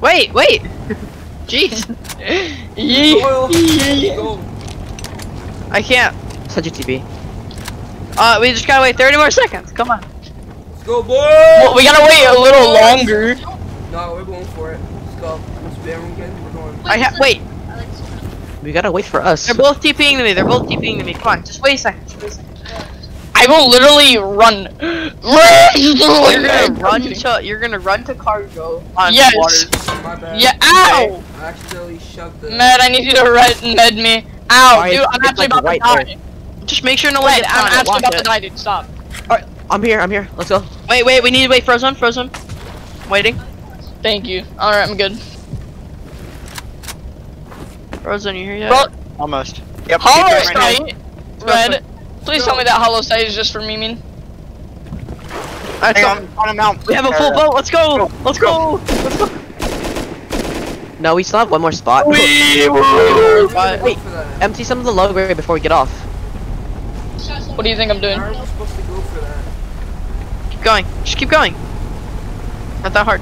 Wait, wait. Jeez. Yee. Oil. Yee. I can't. Such a TP. Uh, we just gotta wait 30 more seconds. Come on. Let's go, boy. Well, we gotta wait a little longer. No, we're going for it. Let's go. Let's be again. We're going. I ha wait. We gotta wait for us. They're both TPing to me. They're both TPing to me. Come on, just wait a second. Just wait a second. I will literally run. You're gonna run to. You're gonna run to cargo on Yes. water. My bad. Yeah, ow! I accidentally shoved the. Med, I need you to red med me. Ow, Alright, dude, I'm actually like about right to die. Just make sure no one Wait, gets I'm on actually Watch about to it. die, dude. Stop. I'm here. I'm here. Let's go. Wait, wait. We need to wait. Frozen. Frozen. Waiting. Thank you. Alright, I'm good. Frozen. You here yet? Bro, Almost. Yep. hollow keep right now. sight. Red, please tell me that holo sight is just for memeing. Alright, Hang so on, on him out. we have a full uh, boat. Let's go. Let's go. Let's go. No, we still have one more spot. We're woo. gonna go Wait. for that. Empty some of the low grade before we get off. What do you think I'm doing? How are we supposed to go for that? Keep going. Just keep going. Not that hard.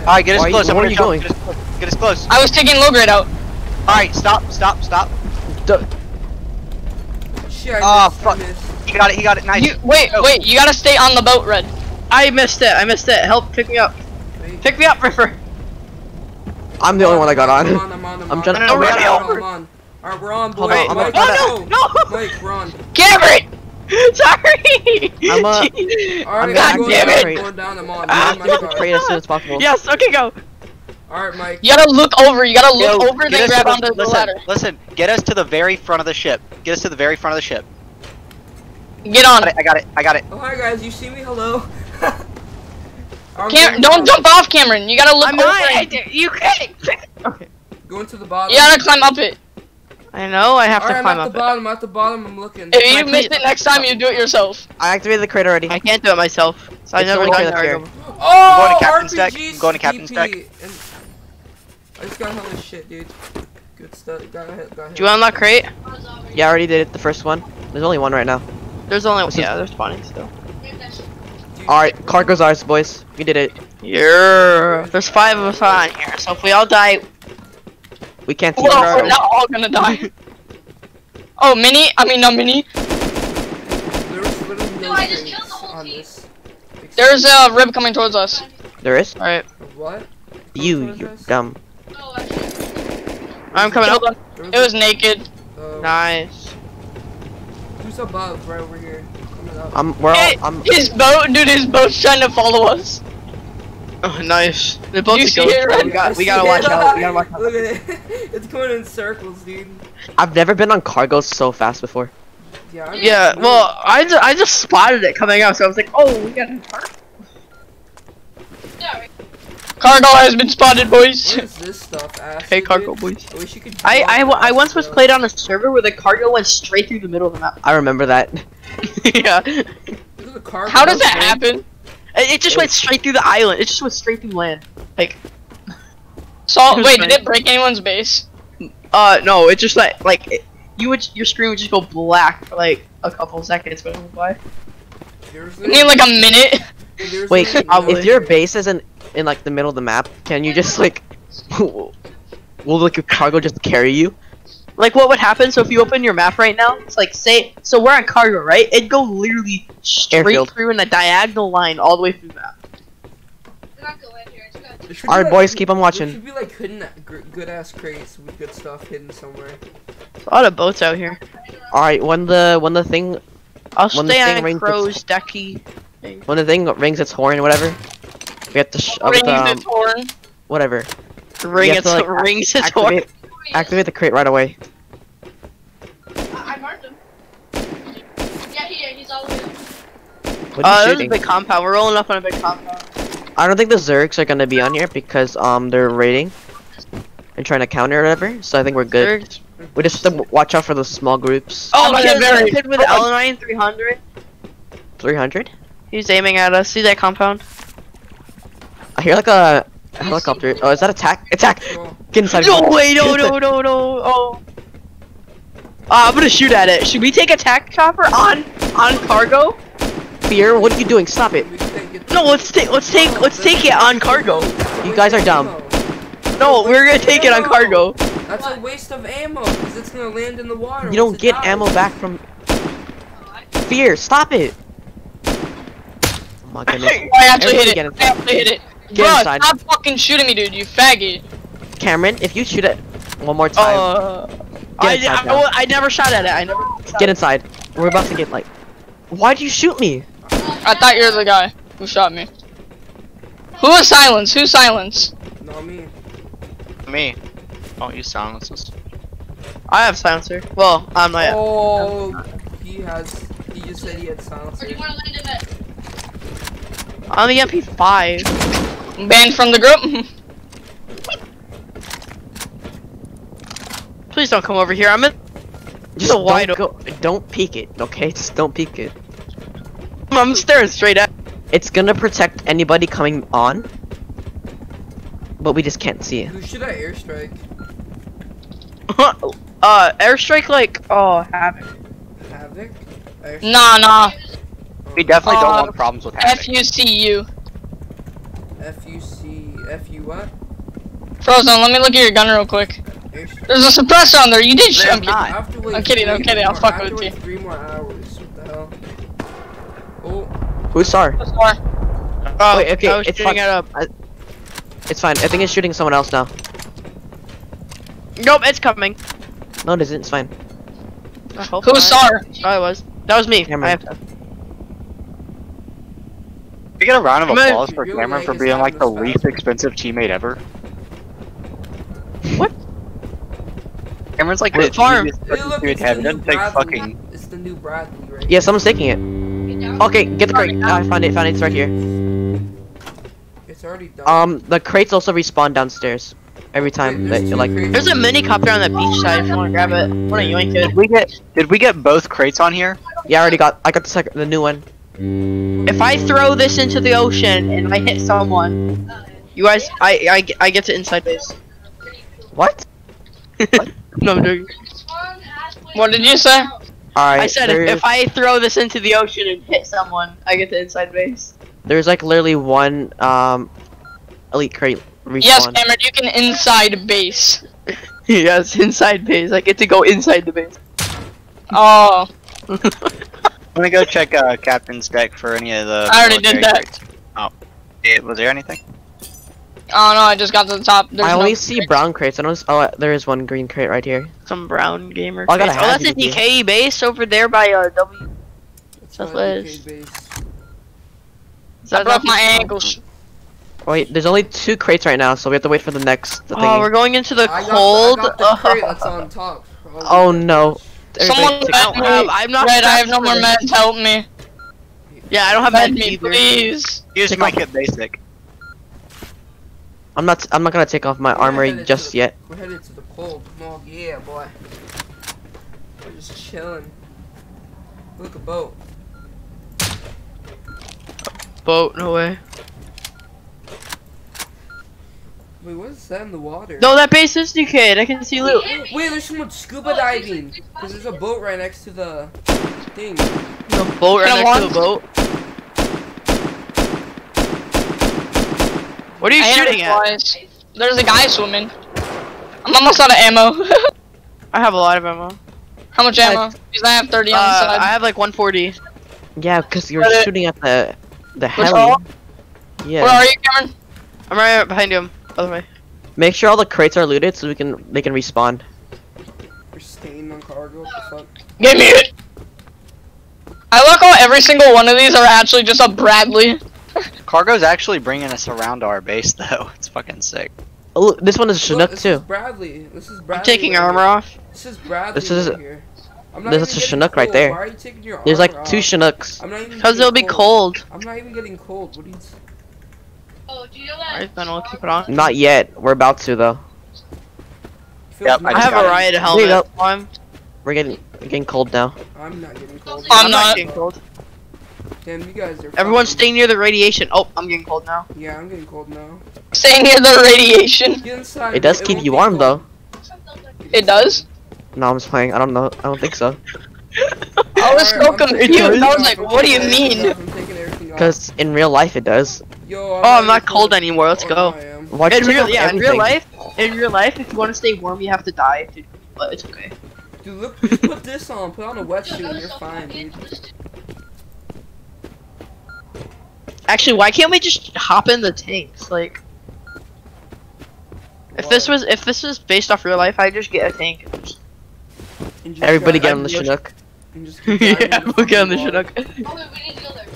Alright, get us Why- close. I'm where gonna are you jump. going? Get us close. Get us close. I was taking low grade out. Alright, stop, stop, stop. D- Shit, I Ah, missed, I fuck. missed. He got it, he got it. Nice. You wait, wait. You gotta stay on the boat, Red. I missed it. I missed it. Help pick me up. Wait. Pick me up, Ripper. I'm the only one that got I'm on. on, I'm on, I'm I'm on. trying to- I'm No, on, Red, I'm help. on, I'm on. Alright, we're on, Hold boy. on, I'm Mike, gonna- let's Oh, go. no, no. Mike, run. Cameron! Sorry. I'm, uh, Jeez. Alright, gonna I'm going damn down, it. I'm going down, I'm on. I'm on Get my the car. crate as soon as possible. yes. Okay, go. Alright, Mike. You gotta look over. You gotta look Yo, over, get then grab onto the listen, ladder. Listen, get us to the very front of the ship. Get us to the very front of the ship. Get on. It, I got it, I got it. Oh, hi guys, you see me? Hello? I'm Cam don't jump off, Cameron. You gotta look I'm over. not. I and- did- You can't. Okay. Going to the bottom. you gotta climb up it. I know. I have Alright, to I'm climb at up the it. bottom, at the bottom, I'm looking. If you My miss it next time, you do it yourself. I activated the crate already. I can't do it myself. So I It's never the done one that. that's here. Oh, going to captain's deck. I'm going to captain's deck. CP, and I just got hella shit, dude. Good stuff. Got hit, got hit. Do you unlock crate? Yeah, I already did it. The first one. There's only one right now. There's only This is- yeah. There's spawning still. Dude, All right, cargo's ours, boys. We did it. Yeah. There's five of us on here, so if we all die, We can't see Well, cargo. we're not all gonna die. oh, mini? I mean, no mini. There was literally no I just killed the whole team. There's a rib coming towards us. There is. all right. What? You, Towards you dumb. Oh. I'm coming up. There It was naked. uh, Nice. Who's above? Right over here. I'm. We're all. Hey, I'm. his boat, dude. His boat's trying to follow us. Oh, nice. They both You go. see it, right? We got. We I gotta see watch out. We gotta watch out. Look at it. it's going in circles, dude. I've never been on cargo so fast before. Yeah. I'm Yeah. Well, I just I just spotted it coming out, so I was like, oh, we got a car. Yeah, right. Cargo has been spotted, boys. What is this stuff? Acid, Hey, cargo dude? boys. I wish you could. I I, I once was played on a server where the cargo went straight through the middle of the map. I remember that. yeah. This is a cargo. How does that thing. happen? It, it just went straight through the island. It just went straight through land. Like, So It was wait, fine. did it break anyone's base? uh, no, it just like like it, you would your screen would just go black for like a couple seconds when it went by. Seriously? I mean, like a minute. Wait, No. if your base is in in like the middle of the map, can you just like, will like your cargo just carry you? Like what would happen? So if you open your map right now, it's like say so we're on cargo, right? It'd go literally straight Airfield. through in a diagonal line all the way through the map. They're not going here. It's good. There should be, Alright, like- boys, keep on There watching. should be like hidden good ass crates with good stuff hidden somewhere. There's a lot of boats out here. All right, when the when the thing I'll When the stay thing on rings, Crow's decky. when the thing rings its horn, or whatever, we have to sh- uh, Rings with, um, its horn. whatever. Ring have its to, like, rings its horn. Activate, activate the crate right away. I, I marked him. Yeah, he, he's all the way up. What Uh, are you there's a shooting? big compound. We're rolling up on a big compound. I don't think the Zergs are gonna be on here because um they're raiding and trying to counter or whatever. So I think we're good. Zergs. We just have to watch out for the small groups. Oh, I'm kid, very- kid with the L9 300. 300. He's aiming at us. See that compound? I hear like a helicopter. Oh, is that attack? Attack! Get inside. No, wait, no, no, no, no. Oh. Uh, I'm gonna shoot at it. Should we take attack chopper on on cargo? Fear, what are you doing? Stop it! we can take it- No, let's take let's take let's take it on cargo. You guys are dumb. No, we're gonna take it on cargo. That's a waste of ammo because it's gonna land in the water. You don't get ammo back from fear. Stop it. Oh my goodness. I actually Everybody hit get it. inside. I actually hit it. Get Bruh, inside. stop fucking shooting me, dude. You faggot. Cameron, if you shoot it one more time, Uh, Get I, inside I, now. I never shot at it. I never. get inside. We're about to get like. Why'd you shoot me? I thought you were the guy who shot me. Who is silence? Who's silence? Not me. Me. Don't use silences. I have silencer. Well, I'm not. Oh, he has. He just said he had silencer. Or do you want to land in it? I'm the MP5. Banned from the group. Please don't come over here. I'm in. Just So wide don't go. Don't peek it, okay? Just don't peek it. I'm staring straight at. It's gonna protect anybody coming on, but we just can't see it. Who should I airstrike? uh, airstrike like oh havoc. Havoc? Airstrike? nah, nah. We definitely don't Uh, want problems with Havoc. F U C U. F U C F U what? Frozen. Let me look at your gun real quick. There's a suppressor on there. You did. shoot. I'm kidding. I not. have to wait I'm kidding, I'm three kidding, I'm more- fucking with you. Three more hours. What the hell? Oh, Who's SAR? That's more. Oh, Wait, okay, I was it's shooting fine. at a. I- It's fine. I think it's shooting someone else now. Nope, it's coming. No, it isn't. It's fine. I hope Who's not. SAR? Oh, it was. That was me. Cameron. I have we get a round of I'm applause for Cameron for being like the least fast. expensive teammate ever. What? Cameron's like Wait, the farm. easiest hey, fucking look, it's the new doesn't take Bradley. fucking. It's the new Bradley, right? Yeah, someone's taking it. Okay, get the crate. Ah, I found it. Found it. It's right here. It's already done. Um, the crates also respawn downstairs every time that There's you two like. crates. There's a mini copter on the beach side if you want to grab it. Want to yoink it? Did we get? Did we get both crates on here? Yeah, I already got. I got the second, the new one. If I throw this into the ocean and I hit someone, you guys, I, I, I get to inside base. What? No, I'm joking. What did you say? All right. I said if, if I throw this into the ocean and hit someone, I get to inside base. there's like literally one um elite crate respawn. Yes, Cameron. You can inside base. yes, inside base. I get to go inside the base. Oh, Let me go check uh, Captain's deck for any of the. I already did military that. crates. Oh, yeah, was there anything? oh no! I just got to the top. There's I no- only see brown crates. I don't. Oh, there is one green crate right here. Some brown gamer. Oh, I gotta oh, that's a you, DK base over there by uh W. It's That's not what it DK is. base. Is I that broke my ankles. Wait, there's only two crates right now, so we have to wait for the next. The Oh, thingy. we're going into the I got cold. The, I got the crate that's on top. Oh no. Everybody Someone take- I med don't have- me. I'm not Red, I have no more this. meds. Help me. Yeah, I don't have Med meds me, either. please. You just Take might off- get basic. I'm not. I'm not gonna take off my We're armory just the- yet. We're headed to the cold. Oh yeah, boy. We're just chilling. Look a boat. Boat, no way. Wait, what is that in the water? No, that base is DK'd. I can see loot. Wait, there's someone scuba diving. Cause there's a boat right next to the thing. The boat right next to the boat. What are you I shooting at? twice. There's a guy swimming. I'm almost out of ammo. I have a lot of ammo. How much ammo? Because I have 30 on the Uh, side. I have like 140. Yeah, because you're shooting at the the heli. Yeah. Where are you, Cameron? I'm right behind him. Other way. Make sure all the crates are looted so we can they can respawn. We're staying on cargo. What the fuck? Give me it. I like how every single one of these are actually just a Bradley. Cargo's actually bringing us around our base though. It's fucking sick. Oh, look, this one is Look, Chinook this too. Is Bradley. This is Bradley. I'm taking right armor here. off. This is Bradley. This is- right here. I'm this is a getting Chinook right there. Why are you taking your There's armor like two? Chinooks. I'm not even. Cause getting it'll be cold. I'm not even getting cold. What are you? Oh, do you know that? Alright, then I'll keep it on. Not yet. We're about to though. Yep, I I have a riot There you helmet. go. I'm, We're getting getting cold now. I'm not getting cold. I'm I'm not. not getting cold. Damn, you guys are. Everyone's fucking- staying near the radiation. Oh, I'm getting cold now. Yeah, I'm getting cold now. Staying near the radiation. Inside. It does won't keep you warm cold. though. It does? No, I'm just playing. I don't know. I don't think so. I was so I'm confused. I was like, what do you mean? off, I'm taking everything off. Because in real life it does. Yo, Oh, I'm not cold anymore. Let's Oh, go. no, I am. warm. Why In real, yeah, in real life, in real life, if you want to stay warm, you have to die. Dude, but it's okay. Dude, look, put this on. Put on a wetsuit and you're fine, dude. Actually, why can't we just hop in the tanks? Like, if this was if this was based off real life, I'd just get a tank. and just- Everybody get on the Chinook. and just keep driving yeah, we'll get on the fucking Chinook. Oh, wait,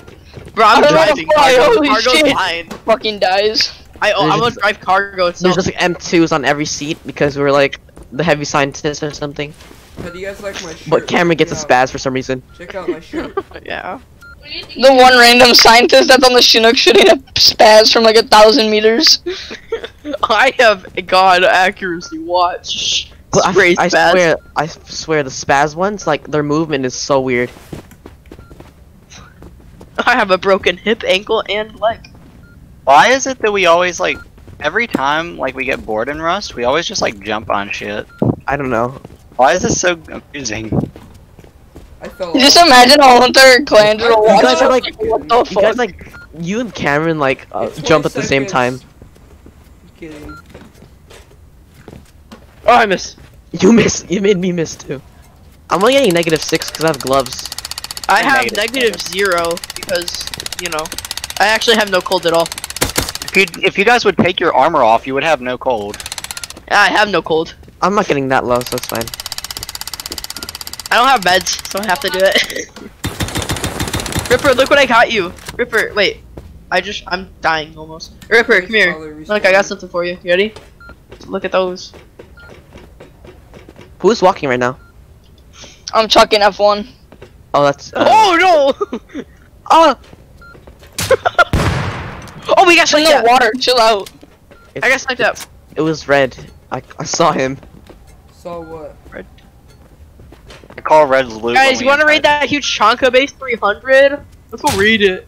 Bro, I'm I don't driving. fly, Cargo, holy cargo's shit. fine. Fucking dies. I oh, There's I'm gonna drive cargo itself. There's just like M2s on every seat because we're like the heavy scientists or something. How do you guys like my shirt? But Cameron gets a Check out. spaz for some reason. Check out my shirt. yeah. We need to The one random scientist that's on the Chinook shooting a spaz from like a thousand meters. I have god accuracy watch. But I, Spray I swear, I swear, the spaz ones, like their movement is so weird. I have a broken hip, ankle, and leg. Why is it that we always like every time like we get bored in Rust, we always just like jump on shit? I don't know. Why is this so confusing? I fell Just off. imagine all of their clans are You guys are like- what the You fuck? guys like, you and Cameron like uh, It's 20 jump at the same time. seconds. Kidding. Oh, I missed. You miss. You made me miss too. I'm only getting negative six because I have gloves. I have negative negative zero because you know I actually have no cold at all. If you if you guys would take your armor off, you would have no cold. I have no cold. I'm not getting that low, so it's fine. I don't have meds, so I have to do it. Ripper, look what I got you. Ripper, wait. I just I'm dying almost. Ripper, come here. Look, I got something for you. You ready? Look at those. Who's walking right now? I'm chucking F1. Oh, that's. Uh, oh no! oh! oh, we got It's in the water. Chill out. It's, I got sniped up. It was red. I, I saw him. Saw what? Red. I call red loot. Guys, you want to raid that huge Chonka base 300? Let's go raid it.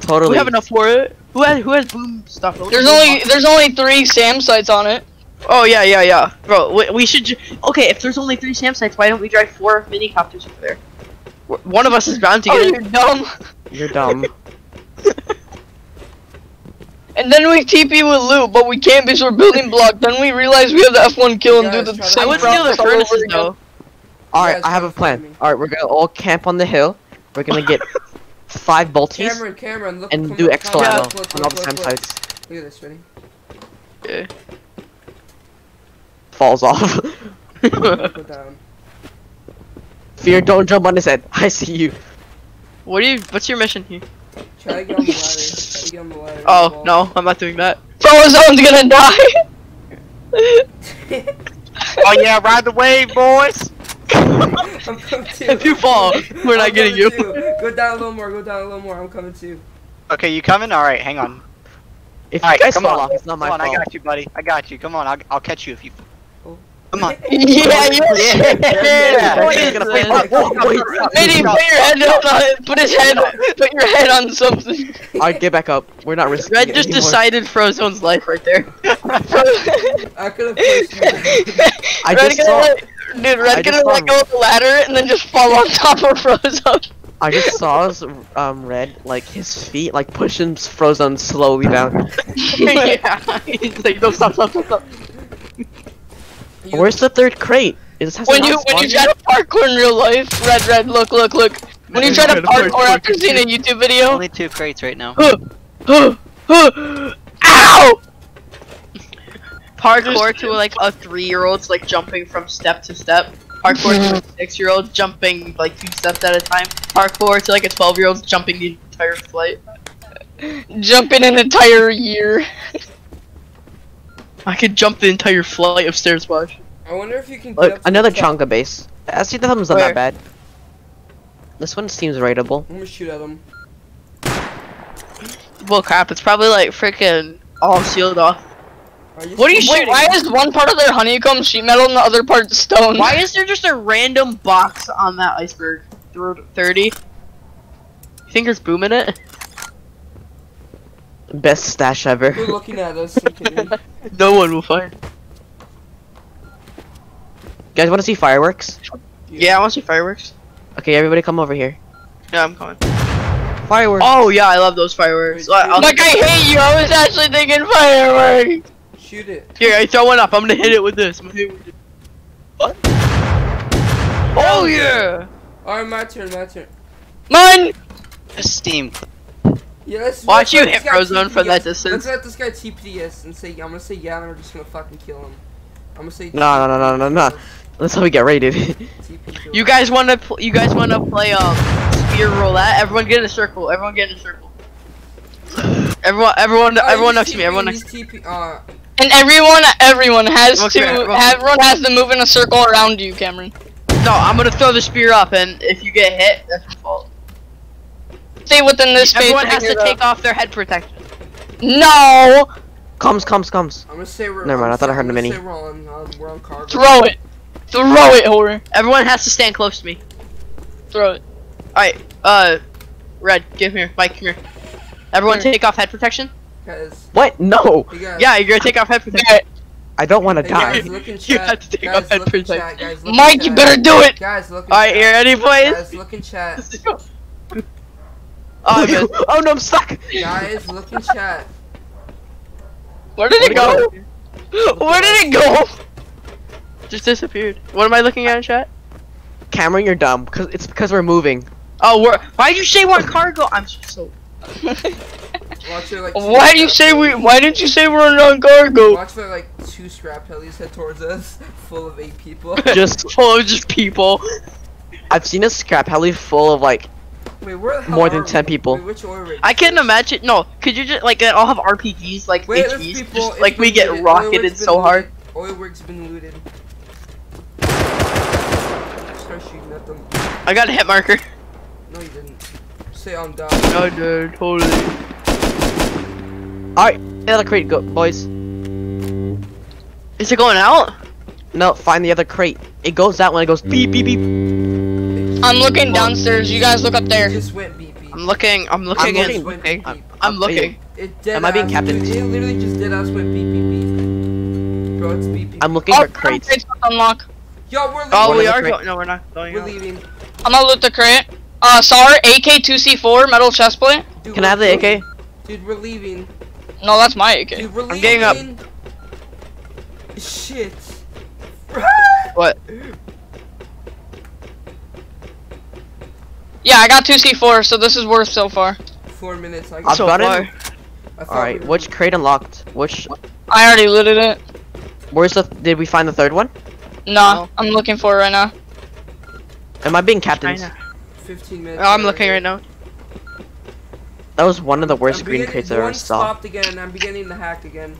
Totally. We have enough for it. Who has who has boom stuff? There's only there's only three SAM sites on it. Oh yeah, yeah, yeah, bro. We, we should. ju- Okay, if there's only three SAM sites, why don't we drive four mini copters over there? W- One of us is bound to Oh, get you're dumb. You're dumb. And then we TP with loot, but we can't because we're building block. Then we realize we have the F1 kill and Guys, do the try to- same I would steal the process all furnaces again. though. Alright, guys I have a plan. Alright, we're gonna all camp on the hill. We're gonna get five bolties Cameron, Cameron, look. and come do look, extra ammo look, look, on all the look, SAM look. sites. Look at this, ready? Yeah. Falls off. Go down. Fear, don't jump on his head. I see you. what do you? What's your mission here? Try to get on the ladder. Try to get on the ladder. Oh Well, no, I'm not doing that. Frozone's gonna die. Oh yeah, ride the wave, boys. I'm coming too. If you fall, we're not I'm getting you. too. Go down a little more. Go down a little more. I'm coming too. Okay, you coming? All right, hang on. If All you right, guys come fall on. off, it's not my Come on, fault. I got you, buddy. I got you. Come on, I'll, I'll catch you if you. Come on. yeah, you're Yeah. What He's is this? fall. Mitty, put your head on. Put his head. Put your head on something. Alright, get back up. We're not risking Red just anymore. decided Frozone's life right there. I could have. I Red just gonna saw. let, dude, Red just gonna let saw- go of the ladder and then just fall on top of Frozone. I just saw his, um red like his feet like pushing Frozone slowly down. yeah. He's like, no, stop, stop, stop, stop. You- Where's the third crate? It just has when you when you try to parkour in real life, Red, Red, look, look, look. When you try to parkour after seeing a YouTube video, Only two crates right now. ow! Parkour to like a three-year-old's like jumping from step to step. Parkour to a six-year-old jumping like two steps at a time. Parkour to like a twelve-year-old jumping the entire flight. Jumping an entire year. I could jump the entire flight of stairs, watch. I wonder if you can. Get Look, up another the. Chonka base. I see the thumbs not that bad. This one seems rateable. I'm gonna shoot at him. Well, crap, it's probably like freaking all sealed off. Are you What are you serious? Wait, shooting? why is one part of their honeycomb sheet metal and the other part stone? Why is there just a random box on that iceberg? Through 30? You think there's boom in it? Best stash ever. You're looking at us. I'm. No one will find. You guys want to see fireworks? Yeah, I want to see fireworks. Okay, everybody come over here. Yeah, I'm coming. Fireworks. Oh yeah, I love those fireworks. I- I'll- Like I hate you. I was actually thinking fireworks. Shoot it. Here, I throw one up. I'm gonna hit it with this. I'm gonna hit it with this. What? Oh yeah! Alright, my turn, my turn. Mine. Steam. Yeah, let's Watch let's you hit this guy Frozone from that TPS. distance. Let's let this guy TPS and say, I'm gonna say yeah, and we're just gonna fucking kill him. I'm gonna say. No, no, no, no, no, no. That's how we get raided. TP kill You guys wanna pl- you guys wanna play um spear roulette? Everyone get in a circle. Everyone get in a circle. Everyone, everyone, Oh, everyone next to me. Everyone next. he's TP, uh, And everyone, everyone has Okay, to, well- everyone has to move in a circle around you, Cameron. No, I'm gonna throw the spear up, and if you get hit, that's your fault. Stay within this space. Everyone has to though. take off their head protection. No! comes, comes, comes. I'm gonna say we're. Never mind, I'm thought I heard the mini. say We're on, um, we're on cargo. Throw it. Throw it, horror. Everyone has to stand close to me. Throw it. Alright, uh, Red, give here. Mike, come here. Everyone Here. take off head protection? Guys, What? No! hey guys. Yeah, you're gonna take off head protection. I don't want to Hey die. guys, look in You have to take guys, off head protection. chat. Guys, look in Mike, you better do it. Guys, look in Alright, you ready, boys? Guys, look in chat. Oh, I missed. oh no, I'm stuck! Guys, look in chat. Where did it go? Where did it go? Just disappeared. What am I looking at in chat? Cameron, you're dumb. Cause it's because we're moving. Oh, we're. Why'd you say we're on cargo? I'm so. Watch it like. why do you say we? Why didn't you say we're on cargo? Watch for like two scrap helis head towards us, full of eight people. Just, full of just people. I've seen a scrap heli full of like, Wait, where the hell More than are 10 we? people. Wait, which oil? I can't imagine. No, could you just like they all have RPGs like Wait, HVs? people. Just like we get looted. Rocketed rig's so hard. looted. Oil rig's been looted. Start shooting at them. I got a hit marker. No, you didn't. Say I'm down. No, dude, totally. alright, the other crate, go, boys. Is it going out? No, find the other crate. It goes out when it goes beep beep beep. I'm looking downstairs. You guys look up there. just went beep beep. I'm looking. I'm looking. I'm looking. Went beep, I'm- I'm looking. It Am I being ass, captain? It literally just dead ass went beep beep beep. Bro, it's beep beep. I'm looking Oh, for crates. crates unlock. Yo, we're leaving. Oh, One we are going. No, we're not going. We're out. leaving. I'm gonna loot the crate. Uh, SAR AK2C4 metal chestplate. Dude, Can I have the. AK? Dude, we're leaving. No, that's my AK. Dude, we're leaving. I'm getting up. Shit. What? Yeah, I got two C4, so this is worth so far. Four minutes. I got. So got far. it. Alright, we which crate unlocked? Which? I already looted it. Where's the? Did we find the third one? Nah, No. I'm looking for it right now. Am I being captained? China. 15 minutes. Oh, I'm looking right now. That was one of the worst green crates I ever one saw. stopped again. I'm beginning to hack again.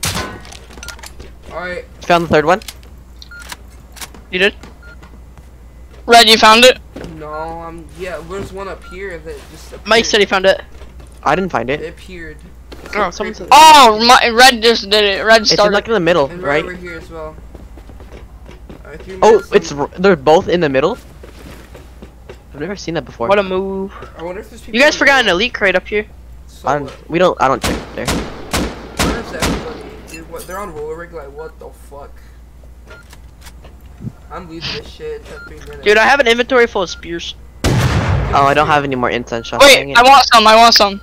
Alright. Found the third one. You did? Red, you found it? No, I'm. Yeah, there's one up here that just. Appeared. Mike said he found it. I didn't find It it. appeared. Oh, it's Oh, someone said Oh, my, Red just did it. Red started. It's in, like in the middle, And right right? over here as well. Alright, three Oh, it's they're both in the middle. I've never seen that before. What a move. I wonder if there's people. You guys forgot an elite crate up here. So, I don't, we don't. I don't check there. Where's everybody? Dude, what? They're on roller rig. Like, what the fuck? I'm leaving this shit at three minutes. Dude, I have an inventory full of spears. Oh, I don't have any more incense shots. Wait. I want some. I want some.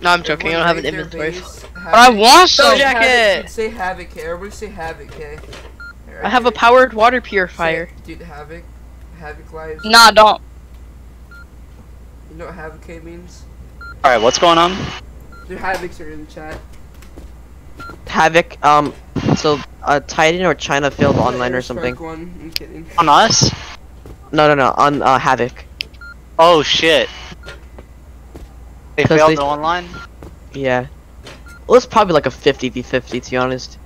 No, I'm joking. I don't have an inventory. raise their base, But I want some. Jack- Jacket. Say havoc, okay? Everybody say havoc, okay? I have a powered water purifier. Say- Dude, havoc. Havoc lives. Nah, don't. You know what havoc means? Alright, what's going on? Dude, havocs are in the chat. Havoc. Um. So, uh, Titan or China failed online The or Airstrike something. One. I'm kidding. On us? No, no, no. On uh, Havoc. Oh shit. They failed they- online? Yeah. Well, it's probably like a 50 v 50 to be honest.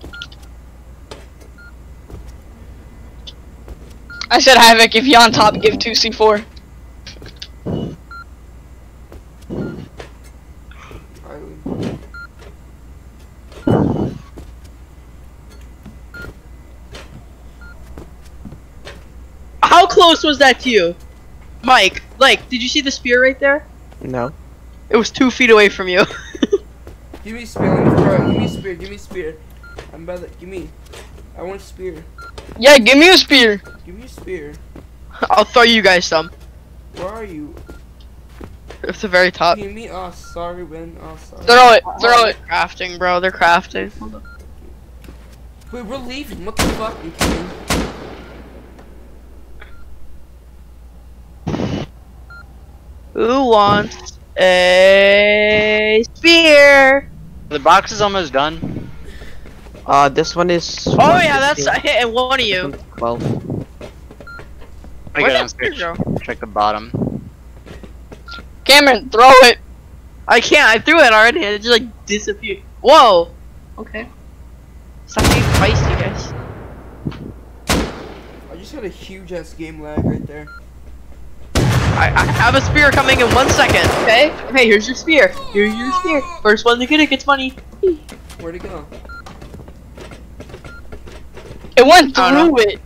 I said Havoc. If you on top, give two C4. How close was that to you? Mike, like, did you see the spear right there? No. It was two feet away from you. Give me spear. Let me throw it. Give me spear. Give me spear. I'm about to. Give me. I want spear. Yeah, give me a spear. Give me a spear. I'll throw you guys some. Where are you? It's the very top. Give me. Oh, sorry, Ben. Oh, sorry. Throw it. Throw it. crafting, bro. They're crafting. Hold up. Wait, we're leaving. What the fuck? You kidding? Who wants a spear? The box is almost done. Uh, this one is. Oh yeah, that's I hit one of you. Twelve. I Where'd that spear downstairs. go? Check the bottom. Cameron, throw it. I can't. I threw it already. and It just like disappeared. Whoa. Okay. Stop being feisty, guys. I just had a huge ass game lag right there. I, I have a spear coming in one second. Okay. Okay. Here's your spear. Here's your spear. First one to get it gets money. Where'd it go? It went through it.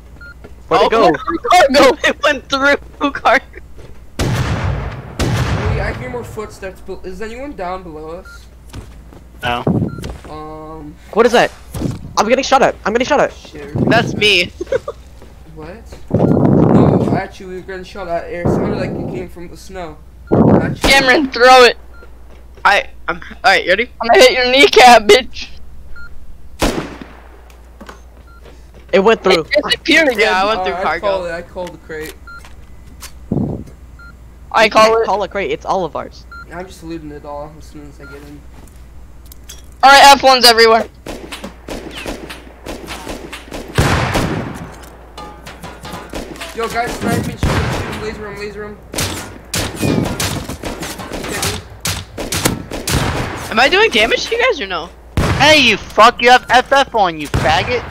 Where'd it Oh, go? Cargo. It went through cargo. Wait, I hear more footsteps. But is anyone down below us? No. Um, What is that? I'm getting shot at. I'm getting shot at. shit. That's me. What? No, actually, we were getting shot at air. Sounded like it came from the snow. Actually, Cameron, throw it. I. I'm. All right. You ready? I'm gonna hit your kneecap, bitch. It went through. It disappeared again. Yeah, I went through Uh, I call cargo. it. I called the crate. I call it. Call it great. It's all of ours. I'm just looting it all as soon as I get in. Alright, F1's everywhere. Yo, guys, sniping, shooting, shooting, laser room, laser room. Okay, Am I doing damage to you guys or no? Hey, you fuck! You have FF on, you faggot.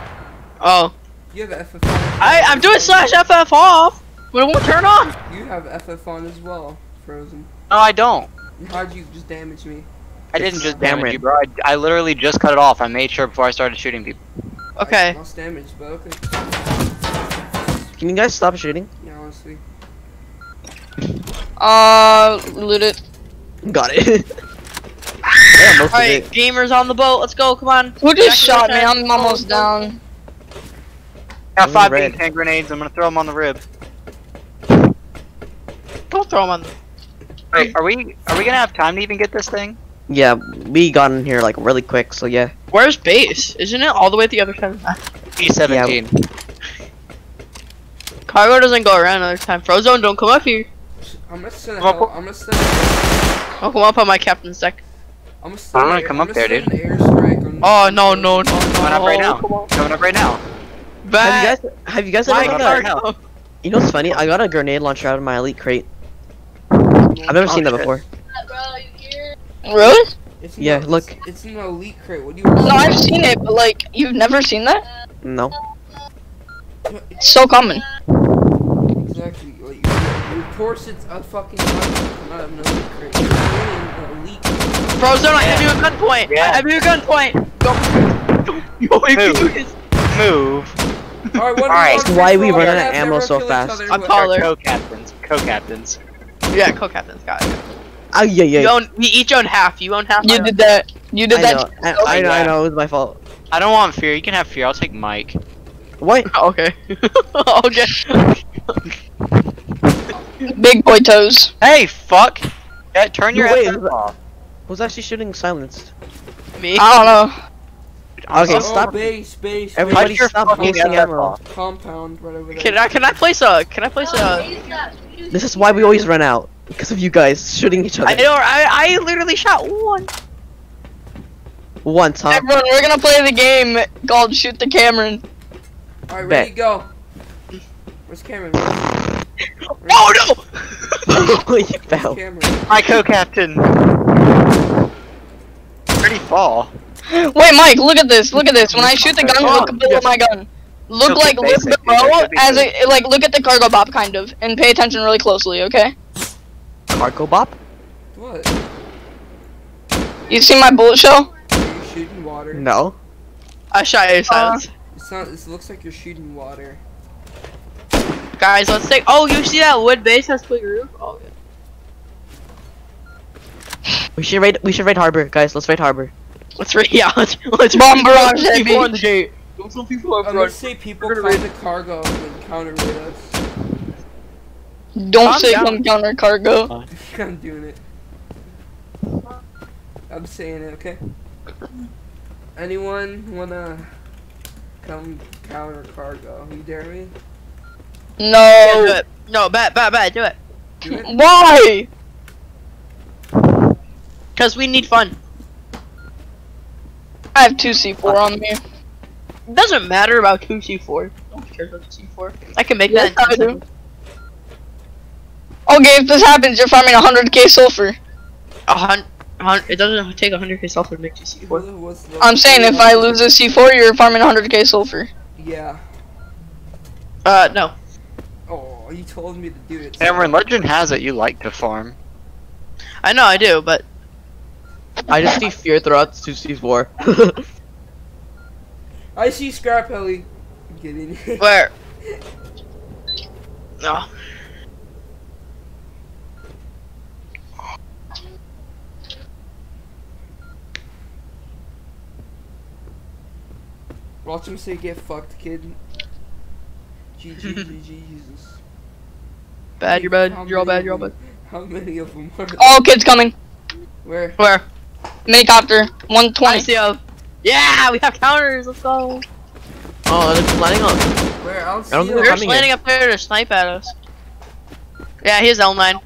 Oh. You have FF on. I. I'm doing slash FF off, but it won't turn on. You have FF on as well, Frozen. No, I don't. How'd you just damage me? I didn't just Cameron. damage you, bro. I, I literally just cut it off. I made sure before I started shooting people. Okay. I lost damage, but okay. Can you guys stop shooting? Yeah, honestly. Uh, loot it. Got it. yeah, All right, gamers on the boat. Let's go. Come on. Who just Jack shot me? I'm almost down. Got Ooh, five red. bean can grenades. I'm gonna throw them on the rib. Don't throw them on. The... Wait, are we are we gonna have time to even get this thing? Yeah, we got in here like really quick, so yeah. Where's base? Isn't it all the way at the other side? of the map? P17. Cargo doesn't go around another time. Frozone, don't come up here. I'm gonna send a I'm gonna send a, Don't come up on my captain's deck. I'm gonna I'm gonna a- come I'm up there, dude. An airstrike on Oh no no no no! Coming up right now. Coming up right now. Have you guys have you guys ever Coming got a. You know what's funny? I got a grenade launcher out of my elite crate. I've never Oh, seen that shit. before. Bro, you hear? Really? It's Yeah, no- look. It's, it's an elite crate. What do you? No, I've seen it, but like, you've never seen that? No. It's so common. Exactly. Like, of course, it's a fucking not an elite crate. It's an elite. Frozone, I have you at gunpoint. Yeah. I have you at gunpoint. Go. Go. Yo, if you do this. Move. All right, what Alright. what- That's why we what- run out of ammo so fast. I'm what- taller. Co-captains. Co-captains. Yeah, co-captain's got it. Oh yeah, yeah. You own. We each own half. You own half. You did that. You did I that. know. I, I know. I know. It was my fault. I don't want fear. You can have fear. I'll take Mike. What? Okay. okay. Big boy toes. Hey, fuck! Yeah, turn your Wait, FF off. Who's actually shooting silenced? Me. I don't know. Okay, Oh, stop. base, base, Everybody base. stop fucking wasting FF ammo. compound right over there. Can I? Can I place a? Can I place a? use that. Use This is why we always run out because of you guys shooting each other. I know. I I literally shot one. Once, huh? Everyone, we're gonna play the game called Shoot the Cameron. All right, Bet. ready, go. Where's Cameron? Oh no! you Where's fell. Cameron? My co-captain. Pretty fall. Wait, Mike, look at this. Look at this. When I shoot the gun, Oh, look below my gun. Look Okay, like look basic, below that should be as a like look at the cargo bop kind of and pay attention really closely, okay? Cargo bop? What? You see my bullet shell? Are you shooting water? No. I shot you, uh, silence. It's not. It looks like you're shooting water. Guys, let's take. Oh, you see that wood base has split roof? Oh, yeah. We should raid. We should raid harbor, guys. Let's raid harbor. Let's read. Yeah, let's let's Bomb barrage, people on the gate. Don't some people are I'm gonna say people We're gonna find the cargo and counter raid us. Don't Calm say down. come counter cargo. I'm doing it. I'm saying it, okay? Anyone wanna come counter cargo. You dare me? Yeah, do No. it. No, bet, bet, bet, do it. Do it? Why? Cause we need fun. I have two C4 on me. It doesn't matter about two C4. No one cares about C4. I can make Yes, that. I do. Okay, if this happens, you're farming 100k sulfur. A hun, hun, it doesn't take 100k sulfur to make two C4. What- what's I'm saying if I lose a C4, you're farming 100k sulfur. Yeah. Uh, no. Oh, you told me to do it. Cameron, legend has it you like to farm. I know I do, but I just see fear throughout 2C4. I see scrap heli. I'm kidding. where? No. Watch him say get fucked, kid. GG, GG, Jesus. Bad, you're bad, How you're all bad, you're all bad. How many of them are there? All kids coming. Where? Where? Minicopter, I 120. see a. Yeah, we have counters. Let's go. oh, they're just landing on. Where? I don't see I don't think them. they're They're coming landing up there to snipe at us. Yeah, he's L9.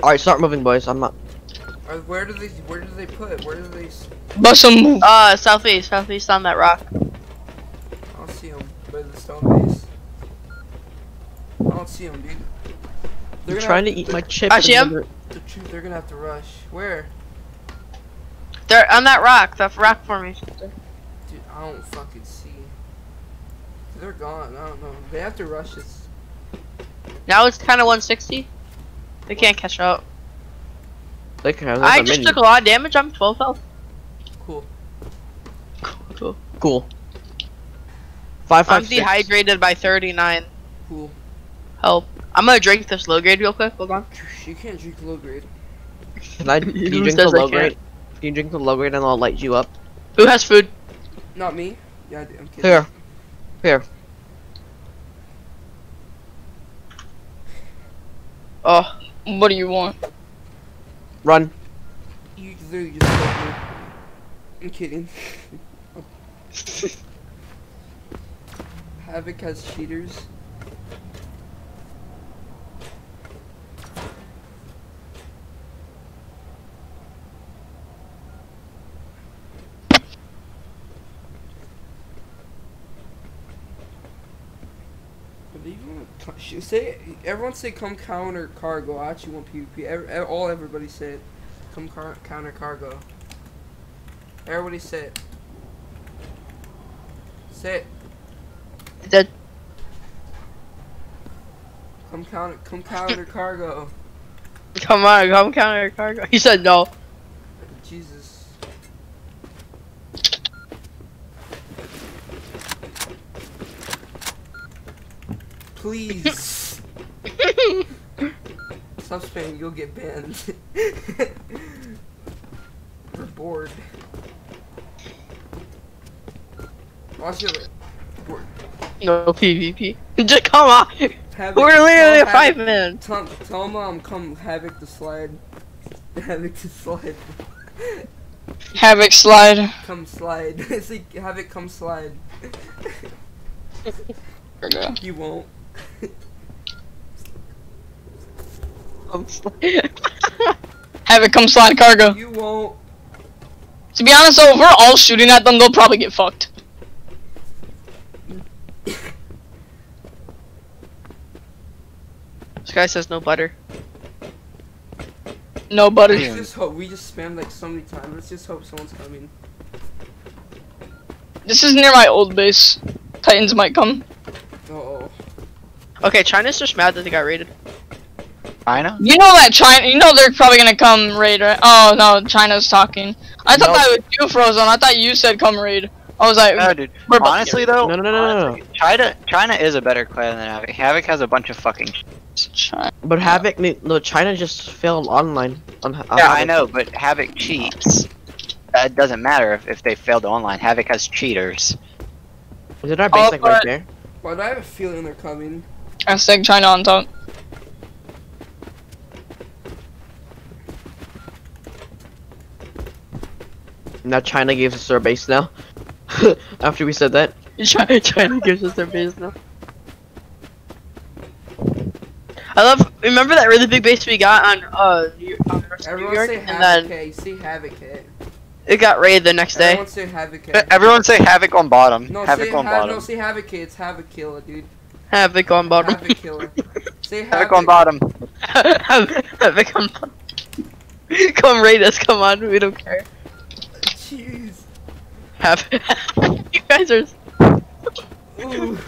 Alright, start moving, boys. I'm not. Or where do they? Where do they put? Where do they? s- Bust. Uh, southeast, southeast on that rock. I don't see them. By the stone base. I don't see them, dude. They're gonna trying to eat my chip. I see and him. they're- they're gonna have to rush. Where? They're on that rock, that rock formation. Dude, I don't fucking see. They're gone. I don't know. They have to rush this. Now it's kind of 160. They can't catch up. They can have I a just minion. took a lot of damage. I'm 12 health. Cool. Cool. Cool. Five, I'm six. dehydrated by 39. Cool. Help. I'm gonna drink this low grade real quick. Hold on. You can't drink low grade. Can I? Can you drink the low can't? grade? Can you drink the low grade and I'll light you up? Who has food? Not me. Yeah, I do. I'm kidding. Here. Here. Oh, What do you want? Run. You literally just told me. I'm kidding. Havoc has cheaters. But even co- sh- say everyone say come counter cargo. I actually want PvP. Ev- ev- all everybody say it. Come car- counter cargo. Everybody say it. Say it. dead. Come counter. Come counter cargo. Come on, come counter cargo. He said no. Jesus. Please. Stop spamming, you'll get banned. We're bored. Oh, Watch it. Bored. no PvP. Just come on. Havoc, We're literally at five minutes. Tell, tell mom um, come Havoc to slide. Havoc to slide. Havoc slide. Come slide. Say Havoc come slide. You won't. Havoc come slide cargo. You won't. To be honest though, if we're all shooting at them, they'll probably get fucked. This guy says no butter. No butter. Let's just hope. We just spammed like so many times. Let's just hope someone's coming. This is near my old base. Titans might come. Uh oh. Okay, China's just mad that they got raided. I know. You know that China. You know they're probably gonna come raid, right? Oh no, China's talking. I thought No. that was you, Frozen. I thought you said come raid. I was like, No, dude. we're Honestly, though, No, no, no, no, no, no. China, China is a better clan than Havoc. Havoc has a bunch of fucking. China. But Havoc, ne- no, China just failed online. On, on Yeah, I know, but Havoc cheats. That doesn't matter if, if they failed online. Havoc has cheaters. Is it our Oh, base like right there? Why do I have a feeling they're coming? Hashtag China on top. Now China gives us our base now. After we said that. China, trying to give us their base now. I love. Remember that really big base we got on uh New, on New Everyone York, say and Havoc then K. Say Havoc K. it got raided the next day. Everyone say Havoc K. Everyone say havoc on bottom. No, havoc say on ha- bottom. no, say Havoc K. It's Havoc Killer, dude. Havoc on bottom. Havoc Killer. Say Havoc. havoc on bottom. Havoc on bottom. Come raid us. Come on. We don't care. Jeez. Have you guys are. Ooh.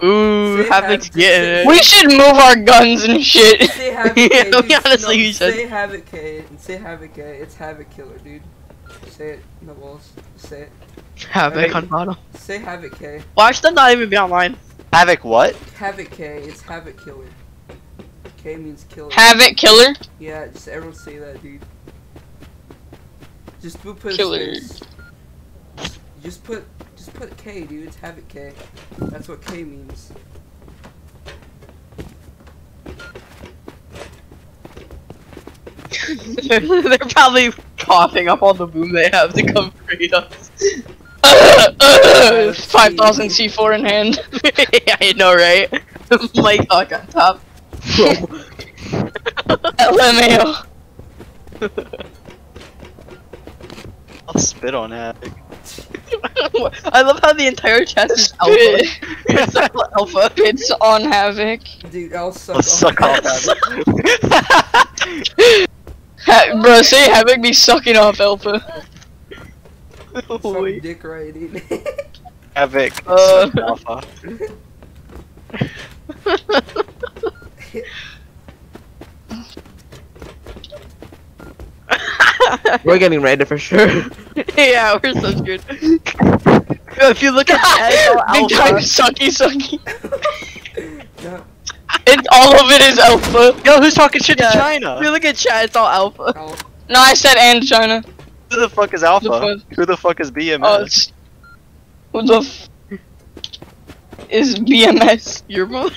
Ooh, Say Havoc's Havoc, getting it. We should move our guns and shit. Say Havoc Yeah, K. no, dude. honestly, no, you should. Say Havoc K say Havoc K. It's Havoc Killer, dude. Say it in the walls. Say it. Havoc on bottom. Say Havoc K. Watch them not even be online. Havoc what? Havoc K. It's Havoc Killer. K means killer. Havoc killer. yeah, just everyone say that, dude. Just put put a Killer. Just, just put just put K, dude. It's Havoc K. That's what K means. they're, they're probably coughing up all the boom they have to come raid us. Uh, uh, 5000 C4 in hand. I know, right? Mike Hawk on top. LMAO. I'll spit on havoc. I love how the entire chest is alpha. it's alpha. It's on Havoc. Dude, I'll suck. I'll suck off havoc. Ha bro, say Havoc be sucking off Alpha. Some Wait. dick riding. havoc. Uh. alpha. We're getting raided for sure. yeah, we're so screwed. if you look at chat, it's all Big time alpha. sucky sucky. no, It, all of it is Alpha. Yo, who's talking shit Yeah. to If China? you look at chat, it's all alpha. I'll, No, I said and China. Who the fuck is Alpha? The Who the fuck is BMS? Oh, it's, who the f is BMS? Your mom.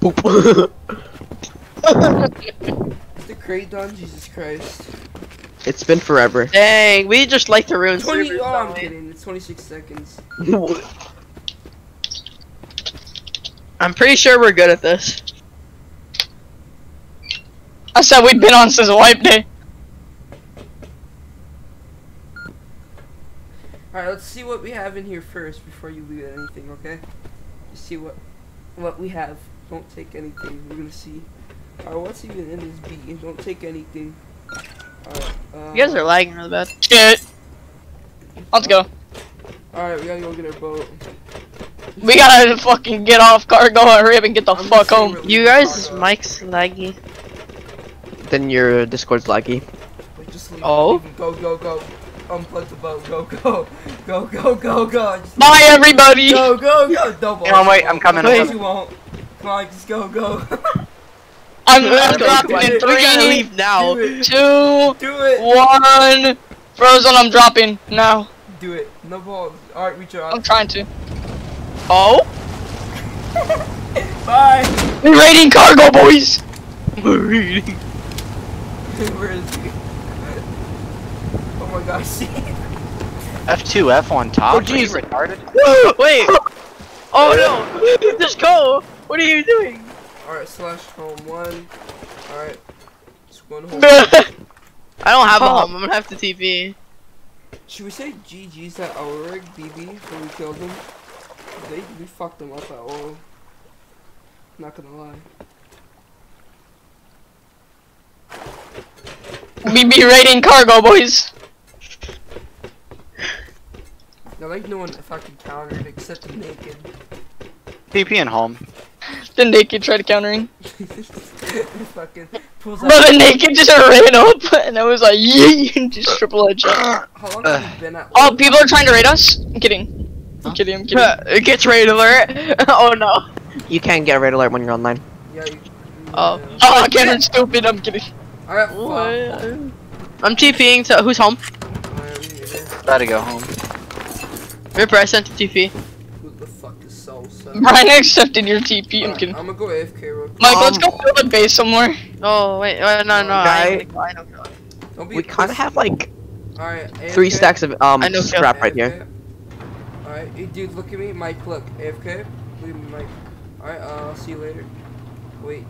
Poop. the crate done. Jesus Christ. it's been forever. Dang, we just like to ruin Twenty. servers. Oh, I'm kidding. It's 26 seconds. I'm pretty sure we're good at this. I said we'd been on since wipe day. Alright, let's see what we have in here first before you leave anything, okay? Just see what what we have. Don't take anything. We're gonna see. Alright, what's even in this B? Don't take anything. Alright, uh, You guys are lagging really bad. Shit. Let's go. Alright, we gotta go get our boat. We gotta fucking get off cargo and hurry up and get the I'm fuck home. we're You guys' cargo. mic's laggy. Then your Discord's laggy. Wait, just leave. Oh? Go, go, go. Unplug the boat. Go, go. Go, go, go, go. Just Bye everybody! Go, go, go. Double. Hang on, wait, I'm coming, Of I'm course coming. you won't. Come on, just go, go. I'm, Let's I'm dropping come on. in We gotta three, leave now. Do it. two, Do it. one. Frozen, I'm dropping now. Do it. No balls. Alright, we I'm trying to. Oh? Bye. We're raiding cargo, boys! Where is he? Oh my gosh. F2F on top? Oh, jeez. retarded? Wait! Oh no! Just go! What are you doing? Alright, slash home one. Alright. Just going home. I don't have a home, I'm gonna have to TP. Should we say GG's at Ulrich, BB, when we killed him? They, we fucked them up at all. Not gonna lie. We be raiding cargo, boys. I like no one fucking countered except the naked. TP and home. The naked tried countering. fucking pulls Bro, the naked just ran up and I was like, yee, and just triple headshot. How long have you been at Oh, people are trying to raid us? I'm kidding. I'm kidding, I'm kidding. it gets raid alert. oh no. You can't get a raid alert when you're online. Yeah, you, Oh. yeah. Oh, Cameron's stupid, I'm kidding. Alright, fuck. I'm TPing to who's home? Alright, we need it. Gotta go home. Ripper, I sent to TP. Who the fuck is Salsa? Brian accepted your TP, I'm I'm gonna go AFK real quick. Mike, let's Um, go build a base somewhere. Oh wait, uh, no, no, I Guy- ain't gonna go, I don't know. Don't We kind of have like Alright, three stacks of um I know, scrap right here. Alright, dude, look at me. Mike, look. AFK. Leave me, Mike. Alright, uh, I'll see you later. Wait.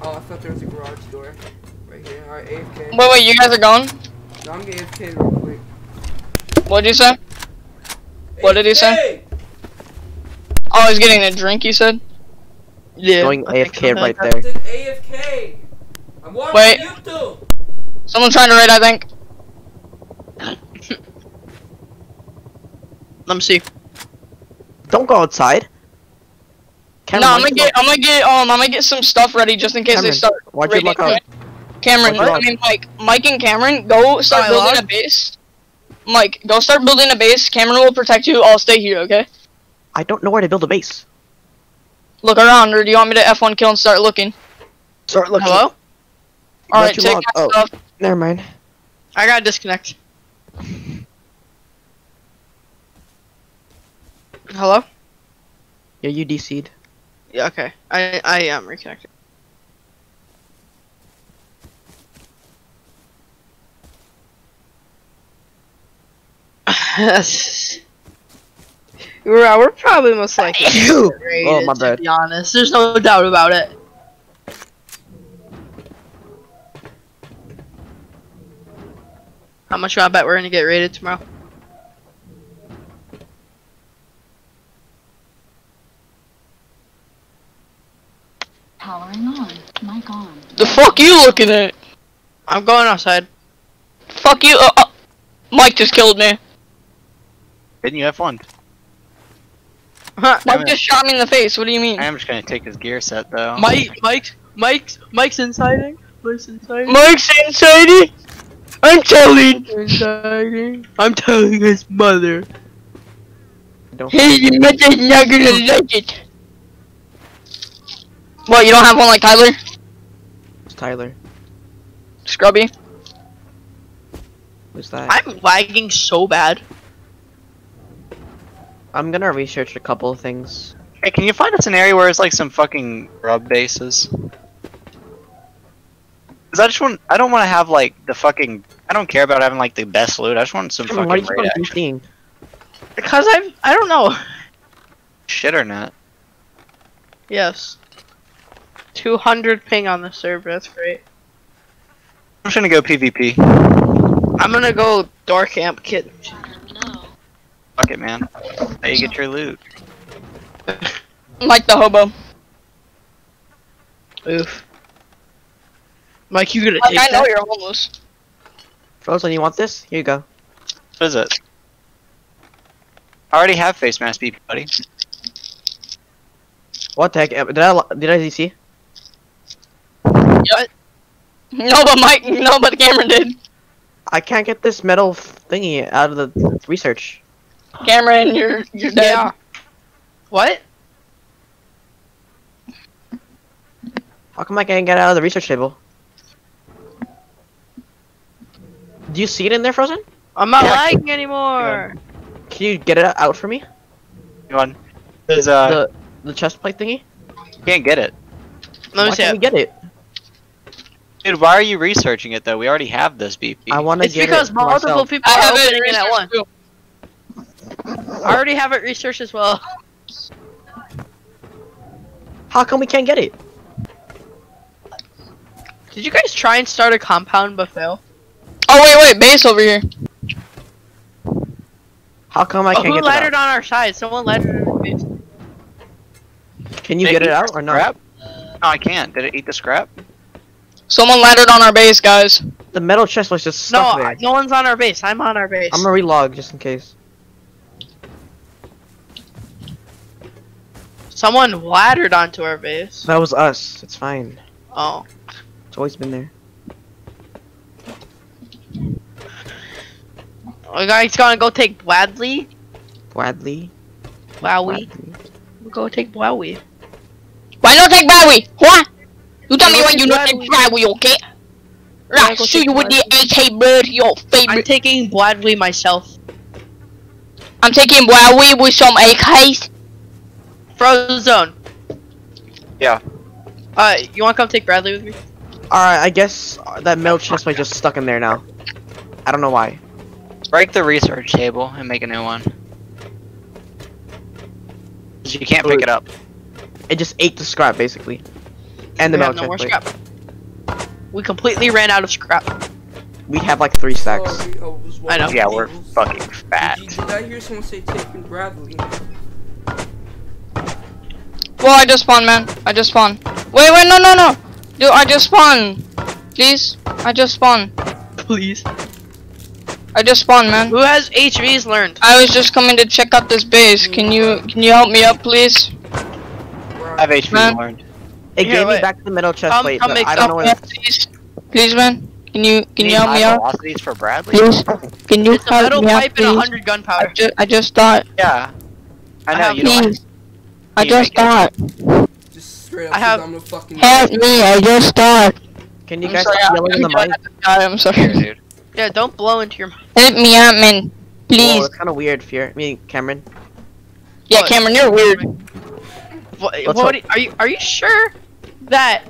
Oh, I thought there was a garage door. Right here. Alright, AFK. Wait, wait, you guys are gone? No, I'm getting AFK real quick. What'd you say? What did he say? Oh, he's getting a drink, you said? Yeah. Going AFK something right there. I said AFK! I'm watching Wait. YouTube! Someone's trying to raid, I think. Let me see. Don't go outside. Cameron, no, I'm gonna don't you get, I'm gonna get, um, I'm gonna get some stuff ready just in case Cameron, they start why'd you raiding. out? Cameron, I mean, Mike, Mike and Cameron, go start I building a base. Mike, go start building a base. Cameron will protect you. I'll stay here, okay? I don't know where to build a base. Look around, or do you want me to F1 kill and start looking? Start looking. Hello? Alright, you take log? my Oh. stuff. Never mind. I gotta disconnect. Hello? Yeah, you DC'd. Yeah, okay. I I am reconnected. we're, we're probably most likely Ew. rated, Oh, my to be honest. There's no doubt about it. How much you want bet we're gonna get rated tomorrow? Powering on. Mic on. The fuck you looking at? I'm going outside. Fuck you. Uh, uh, Mike just killed me. Didn't you have one? Huh. Mike Damn it. just shot me in the face. What do you mean? I am just gonna take his gear set though. Mike, Mike, Mike's, Mike's inciting. Mike's inciting. Mike's inside I'm telling. inciting. I'm telling his mother. Don't. Hey, your mother's not gonna like it. What, you don't have one like Tyler? It's Tyler. Scrubby? Who's that? I'm lagging so bad. I'm gonna research a couple of things. Hey, can you find us an area where it's like some fucking rub bases? Cause I just want, I don't want to have like the fucking, I don't care about having like the best loot. I just want some Cameron, why fucking you raid go action. Because I've, I don't know. Shit or not? Yes. 200 ping on the server, that's great. I'm just gonna go PvP. I'm gonna go door camp kid. Fuck it, man. How you get your loot? Mike the hobo. Oof. Mike, you gonna Like, take I know that? you're homeless. Frozen, you want this? Here you go. What is it? I already have face mask, BP, buddy. What the heck? Uh, Did I lo- did I DC? No, but Mike, no, but Cameron did. I can't get this metal thingy out of the research. Cameron, you're you're dead. Yeah. What? How come I can't get out of the research table? Do you see it in there, Frozen? I'm not Yeah. lagging anymore. Can you get it out for me? You want? There's uh, the the chest plate thingy? can't get it. Let me why see can't we it. get it? Dude, why are you researching it though? We already have this BP. I want to It's get because it for multiple myself. people I are have it opening it at once. Researched too. I already have it researched as well. How come we can't get it? Did you guys try and start a compound but fail? Oh wait, wait, base over here. How come I Oh, can't who get laddered it out? on our side? Someone laddered on base. Can you Did get it out or not? Scrap? No, I can't. Did it eat the scrap? Someone laddered on our base, guys. The metal chest was just No, stuck I- there. no one's on our base. I'm on our base. I'm gonna relog just in case. Someone laddered onto our base. That was us. It's fine. Oh. It's always been there. Oh, we guys gonna go take Bradley? Bradley. Wowie. Bradley. We'll go take Wowie. Why not take Bowie? What? You tell Why me why take you not take Bowie, okay? Right, go shoot take you with the AK bird, your favorite. I'm taking Bradley myself. I'm taking Bowie with some AKs. Frozone. Yeah. Uh, you wanna come take Bradley with me? Alright, I guess uh, that metal chest might just stuck in there now. I don't know why. Break the research table and make a new one. You can't pick it up. It just ate the scrap basically. And the we have metal no more plate. scrap. We completely ran out of scrap. We have like three stacks. Sorry, I, I know. Yeah, we're fucking fat. Did, you, did I hear someone say taking Bradley? Well, I just spawned, man. I just spawned. Wait, wait, no, no, no. Dude, I just spawned. Please, I just spawned. Please. I just spawned, man. Who has HVs learned? I was just coming to check out this base. Can you can you help me up, please? I have HVs Man. learned. It Here, gave me wait. back the middle chest Come- plate, come but I don't know Help me where up, please. Please, man. Can you can you Need help me out? velocities for Bradley? Please. Can you It's help me out, pipe and a please? hundred I gunpowder. just I just thought. Yeah. I I know have you don't. Please. I Can just make it? thought. Just straight up I have- I'm gonna fucking Help me. I just thought. Can you I'm guys sorry, stop yelling in the I'm, mic? I'm Here, sorry. dude. Yeah, don't blow into your. Help me out, man. Whoa, Please. it's kind of weird, Fear. I mean, Cameron. Yeah, What? Cameron, you're weird. What, Let's what are you? Are you sure that?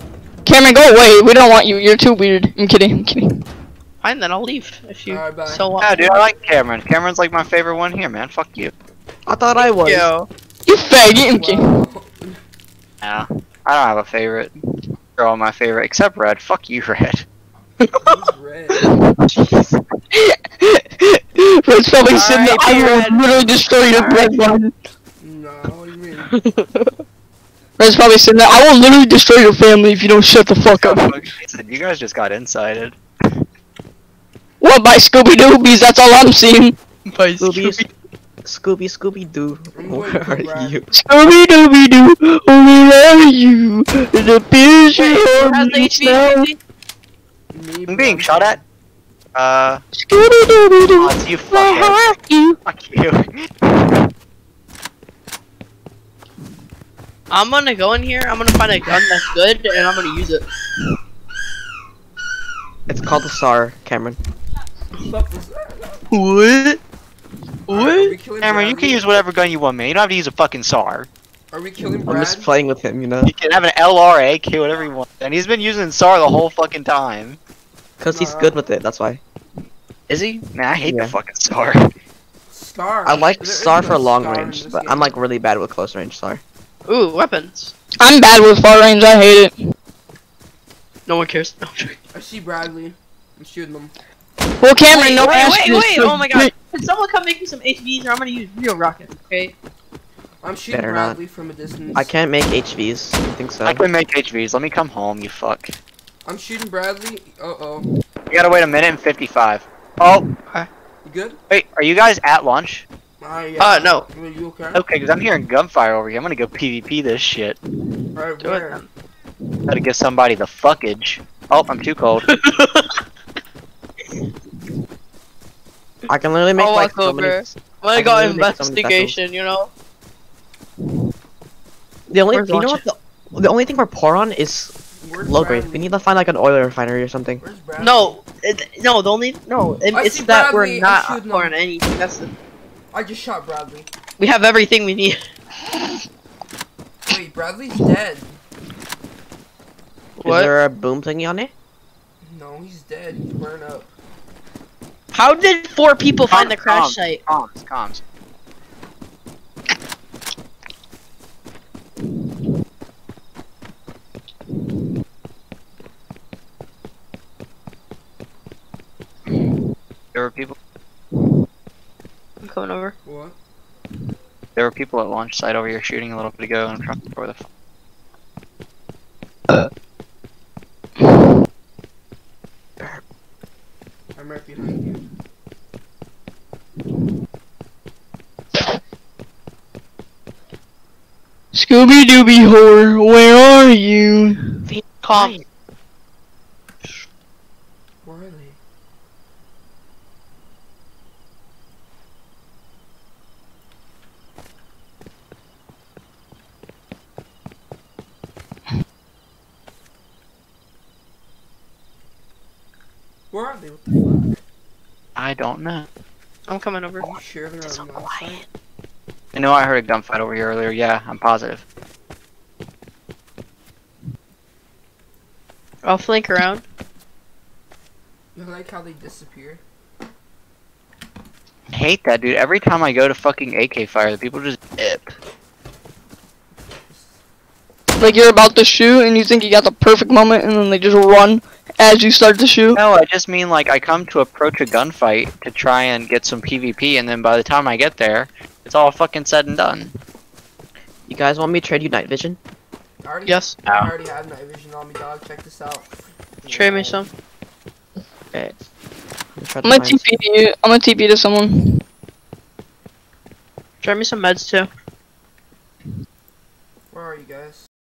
Cameron, go away. We don't want you. You're too weird. I'm kidding. I'm kidding. Fine, then I'll leave if you Alright, bye. so want. No, dude, I like Cameron. Cameron's like my favorite one here, man. Fuck you. I thought I was. Yo. You faggot. I'm kidding. Wow. Yeah. I don't have a favorite. They're all my favorite, except Red. Fuck you, Red. Who's red? Red's probably sitting there. Alright, I will literally destroy your bloodline. No, what do you mean? Red's probably sitting there. I will literally destroy your family if you don't shut the fuck up. He you guys just got incited. What by Scooby Doobies? That's all I'm seeing. By Scooby, Scooby, Scooby Doo. I'm Where are Brad. you? Scooby Dooby Doo. Oh, where are you? The picture Wait, of me now. I'm being shot at. Uh, Scooby Dooby Doo. odds, you Where are you? Fuck you. I'm gonna go in here. I'm gonna find a gun that's good, and I'm gonna use it. It's called the SAR, Cameron. Fuck was that? What? Are we killing Cameron, you can use whatever gun you want, man. You don't have to use a fucking SAR. Are we killing I'm just playing with him, you know? You can have an LR, AK, whatever you want. And he's been using SAR the whole fucking time. Cause he's uh-huh. good with it, that's why. Is he? Man, I hate Yeah. the fucking SAR. SAR? I like There is SAR no for long Scar range, but game. I'm like really bad with close range SAR. Ooh, weapons. I'm bad with far range. I hate it. No one cares. I'm. I see Bradley. I'm shooting him. Well, Cameron, wait, no wait, ask wait, this, wait! so- Oh my god! Can someone come make me some HVs, or I'm gonna use real rockets, Okay. I'm shooting Better not. Bradley from a distance. I can't make HVs. I think so. I can make HVs. Let me come home, you fuck. I'm shooting Bradley. Uh oh. You gotta wait a minute and 55. Oh, Okay. You good? wait, are you guys at lunch? Uh, yeah. Uh, no. Are you okay? Okay, because I'm hearing gunfire over here. I'm gonna go PvP this shit. Alright, Do it where? then. Gotta give somebody the fuckage. Oh, I'm too cold. I can literally make I'll like walk so many. over. When I I got can literally so investigation, you know. The only Where's you know what the, the only thing we're poor on is Where's low grade. We need to find like an oil refinery or something. Where's No, it, no. The only no. It, it's that Bradley, we're not shooting poor on anything. That's the. I just shot Bradley. We have everything we need. Wait, Bradley's dead. What? Is there a boom thingy on it? No, he's dead. He's burned up. How did four people find the crash Calm, site? Comms, comms. There were people. I'm coming over. What? There were people at launch site over here shooting a little bit ago. I'm trying to where the. F- uh, I'm right behind you. Scooby Dooby whore, where are you? Calm. Where are they? Where are they? What the fuck? I don't know. I'm coming over. Are you sure they're on that side? I know I heard a gunfight over here earlier. Yeah, I'm positive. I'll flank around. You like how they disappear? I hate that, dude. Every time I go to fucking AK fire, the people just dip. Like you're about to shoot and you think you got the perfect moment and then they just run as you start to shoot. No, I just mean like I come to approach a gunfight to try and get some PvP, and then by the time I get there, it's all fucking said and done. You guys want me to trade you night vision? I already, Yes. I already have night vision on me, dog. Check this out. Trade me some. Okay. Let me try I'm the gonna. TP to you. I'm gonna TP to someone. Trade me some meds too. Where are you guys?